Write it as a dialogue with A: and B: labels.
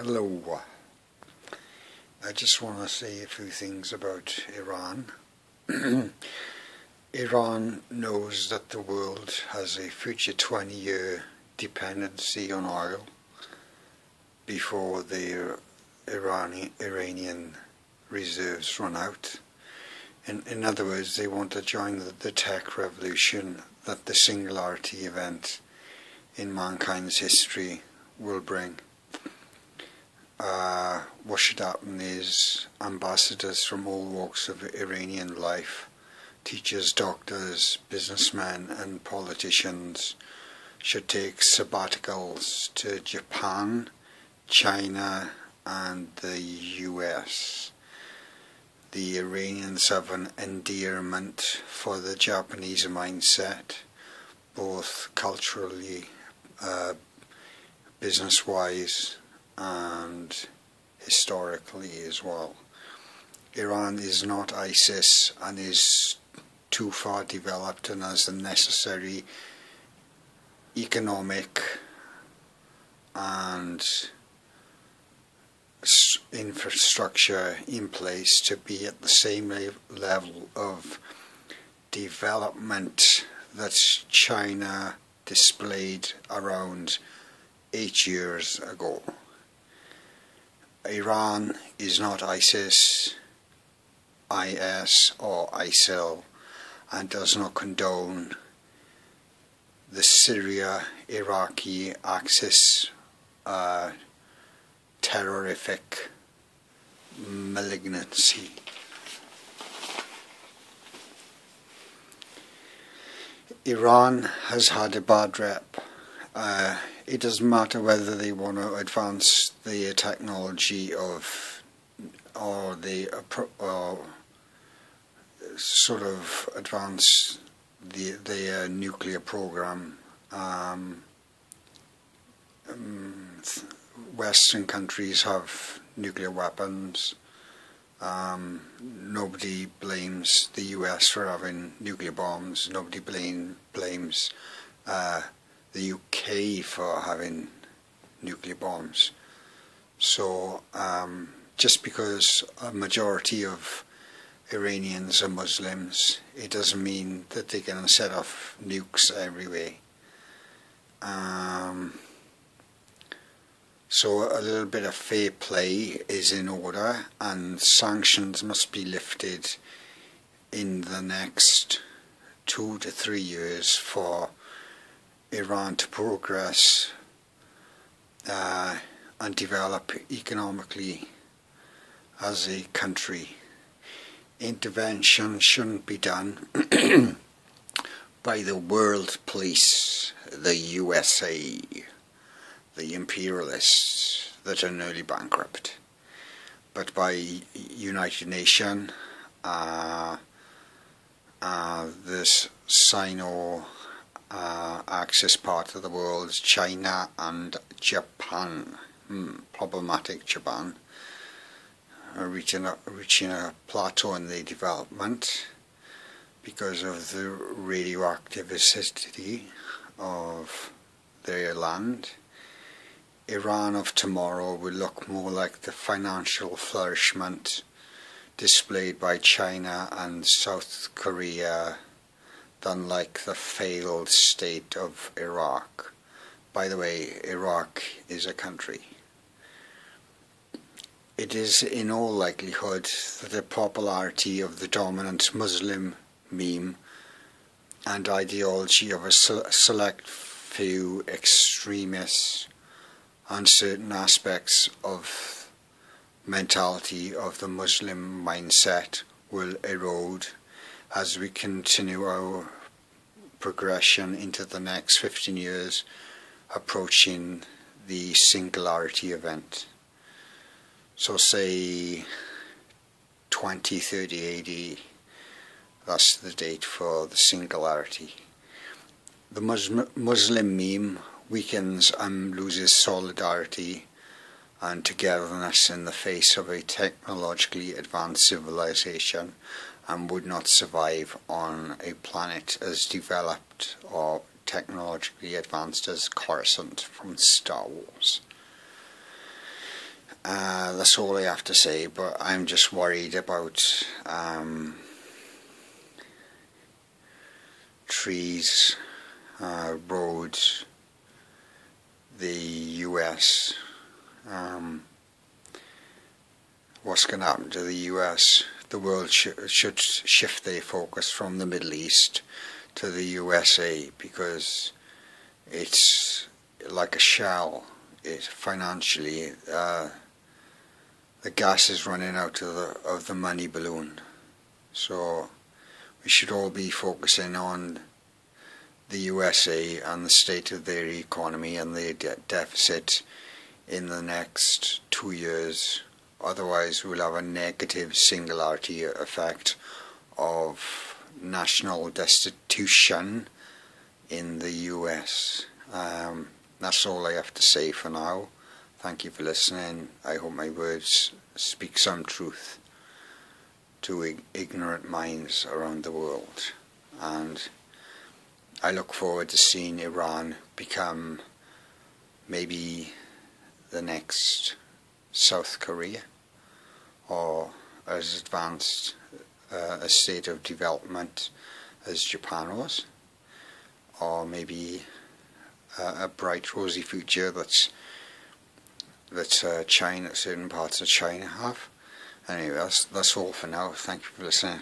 A: Hello. I just want to say a few things about Iran. Iran knows that the world has a future 20 year dependency on oil before the Iranian, Iranian reserves run out. In, in other words, they want to join the, the tech revolution that the singularity event in mankind's history will bring uh, what should happen is ambassadors from all walks of Iranian life, teachers, doctors, businessmen and politicians should take sabbaticals to Japan, China and the US. The Iranians have an endearment for the Japanese mindset, both culturally, uh, business-wise, and historically as well. Iran is not ISIS and is too far developed and has the necessary economic and infrastructure in place to be at the same level of development that China displayed around eight years ago. Iran is not ISIS, IS or ISIL and does not condone the Syria-Iraqi axis uh, terrorific malignancy. Iran has had a bad rep. Uh, it doesn't matter whether they want to advance the technology of or the or sort of advance the the uh, nuclear program. Um, um, Western countries have nuclear weapons. Um, nobody blames the US for having nuclear bombs. Nobody blame, blames uh, the UK for having nuclear bombs. So um, just because a majority of Iranians are Muslims, it doesn't mean that they can set off nukes everywhere. Um, so a little bit of fair play is in order and sanctions must be lifted in the next two to three years for Iran to progress uh, and develop economically as a country. Intervention shouldn't be done by the world police, the USA, the imperialists that are nearly bankrupt, but by United Nations, uh, uh, this Sino uh, axis part of the world, China and Japan. Hmm, problematic Japan. Uh, reaching, a, reaching a plateau in the development because of the radioactive radioactivity of their land. Iran of tomorrow will look more like the financial flourishment displayed by China and South Korea than like the failed state of Iraq. By the way, Iraq is a country. It is in all likelihood that the popularity of the dominant Muslim meme and ideology of a select few extremists on certain aspects of mentality of the Muslim mindset will erode as we continue our progression into the next 15 years approaching the singularity event. So say 2030 AD, that's the date for the singularity. The Muslim meme weakens and loses solidarity and togetherness in the face of a technologically advanced civilization and would not survive on a planet as developed or technologically advanced as Coruscant from Star Wars. Uh, that's all I have to say, but I'm just worried about um, trees, uh, roads, the US, um, what's going to happen to the US. The world sh should shift their focus from the Middle East to the USA because it's like a shell. It financially, uh, the gas is running out of the of the money balloon. So we should all be focusing on the USA and the state of their economy and their de deficit in the next two years. Otherwise, we'll have a negative singularity effect of national destitution in the US. Um, that's all I have to say for now. Thank you for listening. I hope my words speak some truth to ignorant minds around the world. And I look forward to seeing Iran become maybe the next South Korea or as advanced uh, a state of development as Japan was or maybe uh, a bright rosy future that's that uh, China, certain parts of China have. Anyway, that's, that's all for now. Thank you for listening.